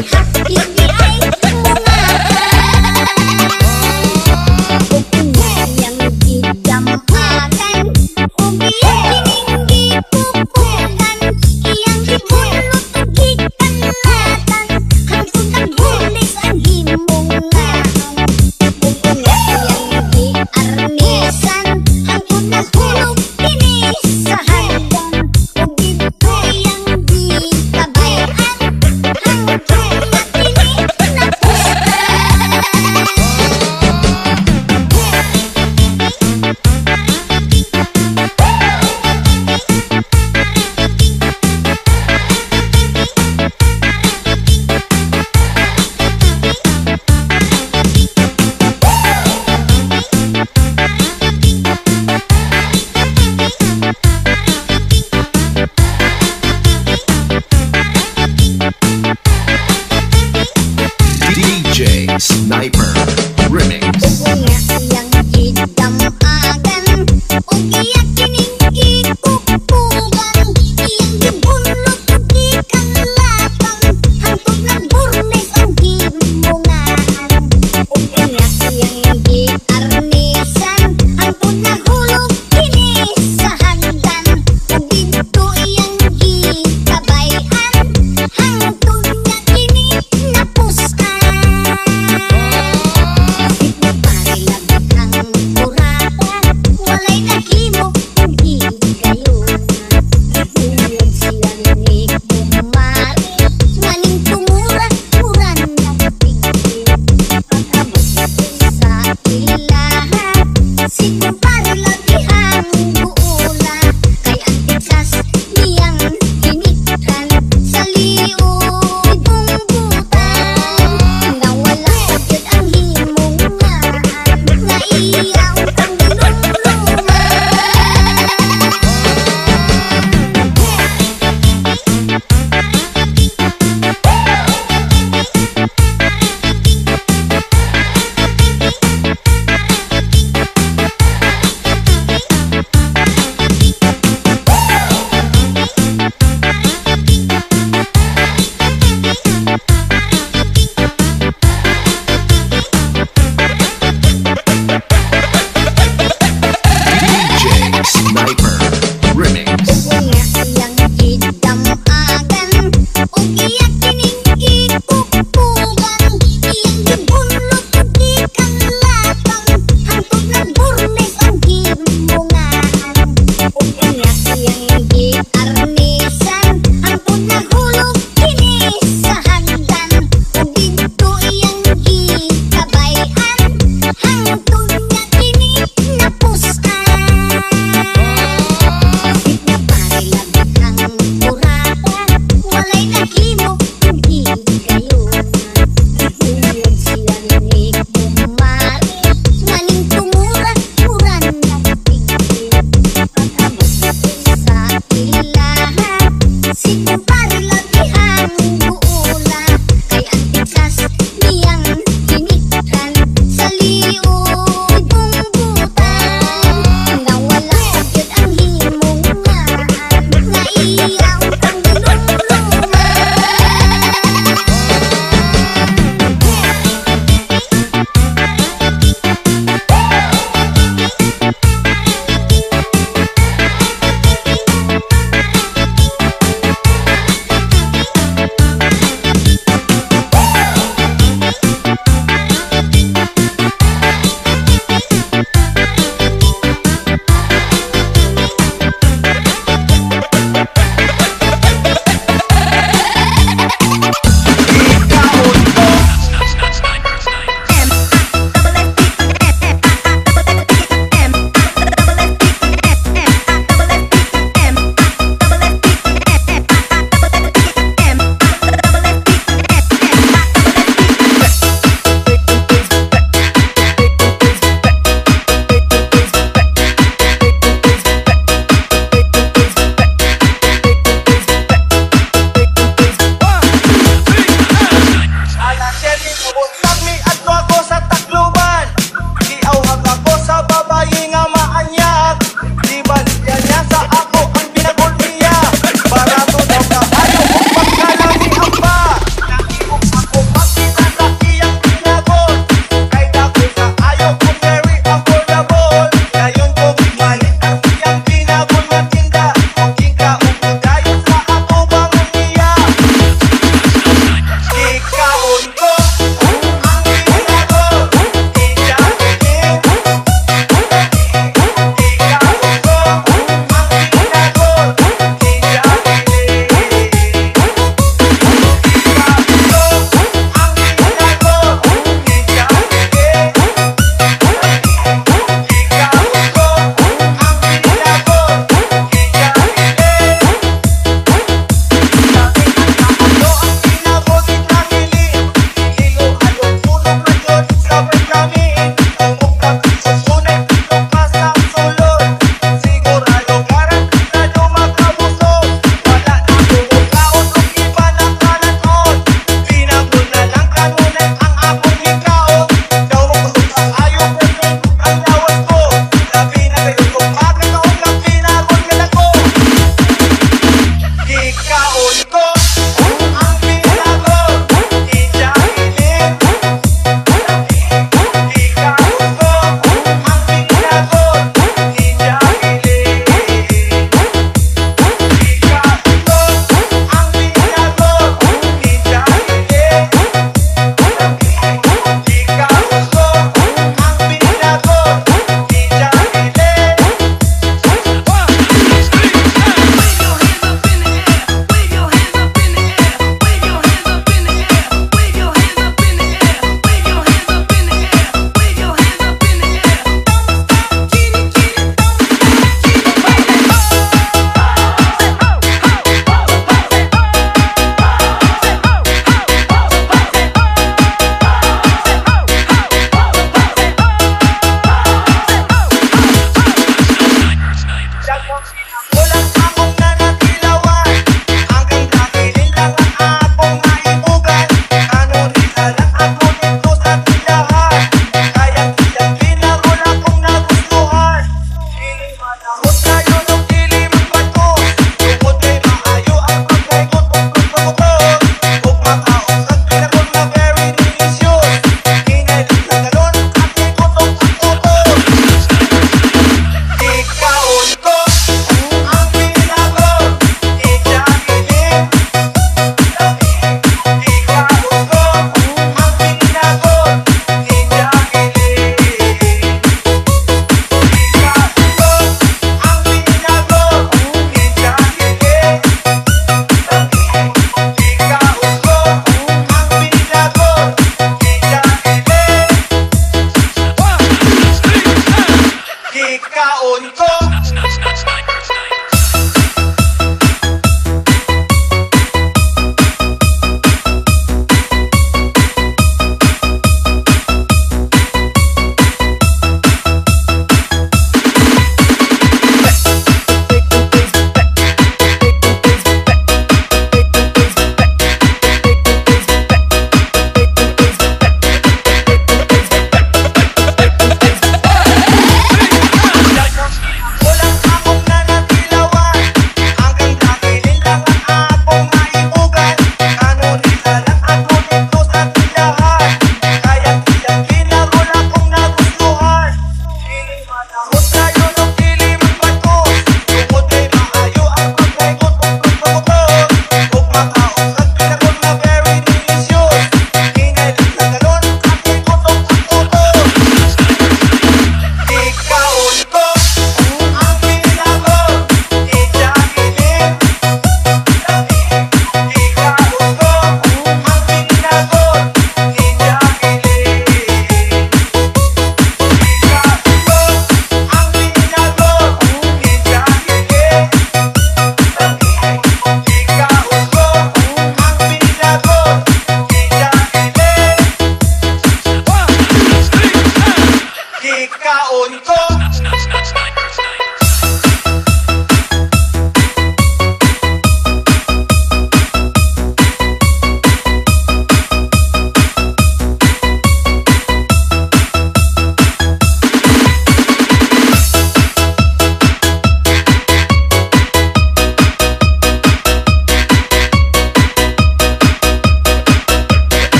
Give me ice. Sniper